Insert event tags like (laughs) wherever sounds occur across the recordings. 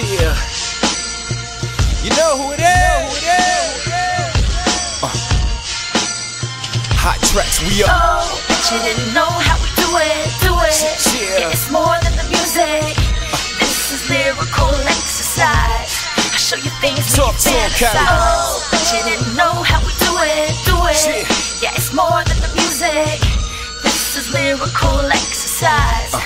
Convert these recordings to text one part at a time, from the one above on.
Yeah. You know who it is. Uh. Hot tracks, we up. Oh, bet you didn't know how we do it, do it. Yeah. It's more than the music. This is lyrical exercise. I show you things Talk can to 'em, Cali. fantasize. Oh, bet you didn't know how we do it, do it. Yeah. Yeah, it's more than the music. This is lyrical exercise. I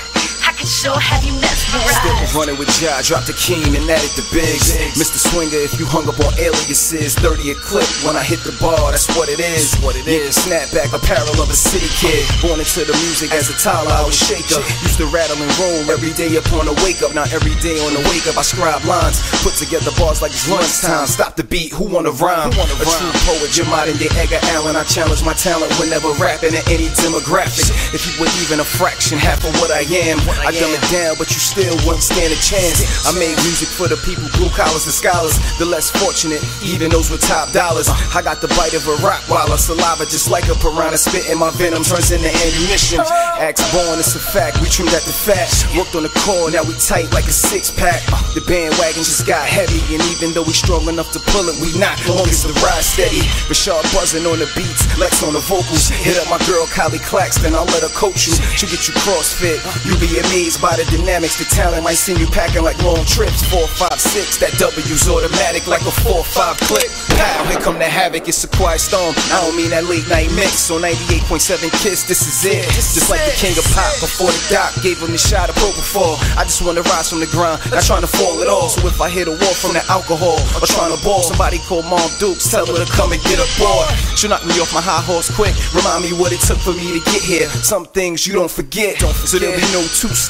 can sure have you Still mesmerized. running with Ja, dropped the king and added the Biggs. Mr. Swinger, if you hung up on aliases, 30 a clip when I hit the bar, that's what it is. What it is. Snapback, apparel of a city kid. Born into the music as a toddler, I was shaker. Used to rattle and roll every day upon the wake up. Now every day on the wake up, I scribe lines, put together bars like it's lunchtime. Stop the beat, who wanna rhyme? Who wanna a true poet, your modern day Edgar Allan. I challenge my talent whenever rapping in any demographic. If you were even a fraction, half of what I am, I dumb it down, but you still wouldn't stand a chance. I made music for the people, blue collars and scholars, the less fortunate, even those with top dollars. I got the bite of a rock while saliva just like a piranha spitting my venom turns into ammunition. Axe born, it's a fact, we trimmed at the fat. Worked on the core, now we tight like a six pack. The bandwagon just got heavy, and even though we strong enough to pull it, we not long as the ride steady. Rashad buzzing on the beats, Lex on the vocals. Hit up my girl Kylie Claxton, I'll let her coach you. She'll get you CrossFit. You'll be by the dynamics. The talent might send you packing like long trips. Four, five, six. That W's automatic like a four, five click. Pow, here come the havoc. It's a quiet storm. I don't mean that late night mix. On 98.7 Kiss, this is it. Just like the king of pop before the doc gave him the shot of propofol. I just wanna rise from the ground, not trying to fall at all. So if I hit a wall from the alcohol or trying to ball, somebody call Mom Dukes, tell her to come and get a aboard. She'll knock me off my high horse quick. Remind me what it took for me to get here. Some things you don't forget. So there'll be no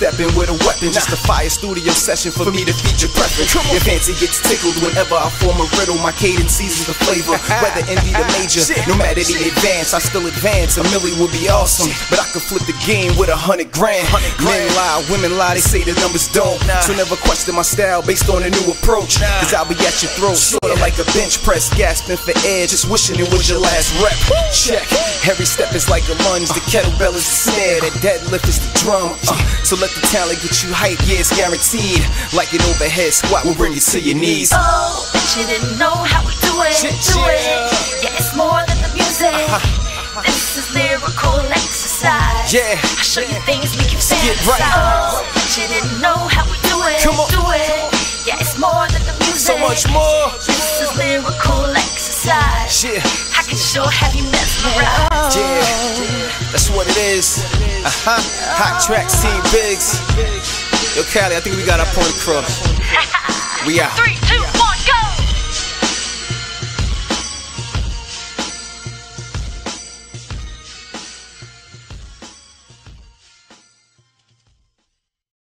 two-stepping with a weapon. Just a fire studio session for me to feed your preference. Your fancy gets tickled whenever I form a riddle. My cadence seasons the flavor. (laughs) Whether envy the major, no matter the advance, I still advance. A milli would be awesome, but I could flip the game with a hundred grand. Men lie, women lie, they say the numbers don't. So never question my style based on a new approach. Cause I'll be at your throat, sorta like a bench press, gasping for air, just wishing it was your last rep. Check. Every step is like a lunge, the kettlebell is the snare, the deadlift is the drum. Uh, so let talent get you hype, yeah, it's guaranteed. Like an overhead squat will bring you to your knees. Oh, bet you didn't know how we do it, do it. yeah. It's more than the music. Uh-huh. This is lyrical exercise. Yeah. I show you things make you get fantasize. right. Oh, bet you didn't know how we do it, Come on. do it. Yeah, it's more than the music. So much more. This is lyrical exercise. Yeah, I can sure have you mesmerized. Yeah, that's what it is. Uh huh. Hot tracks, Team Biggs. Yo, Cali, I think we got our point across. We out.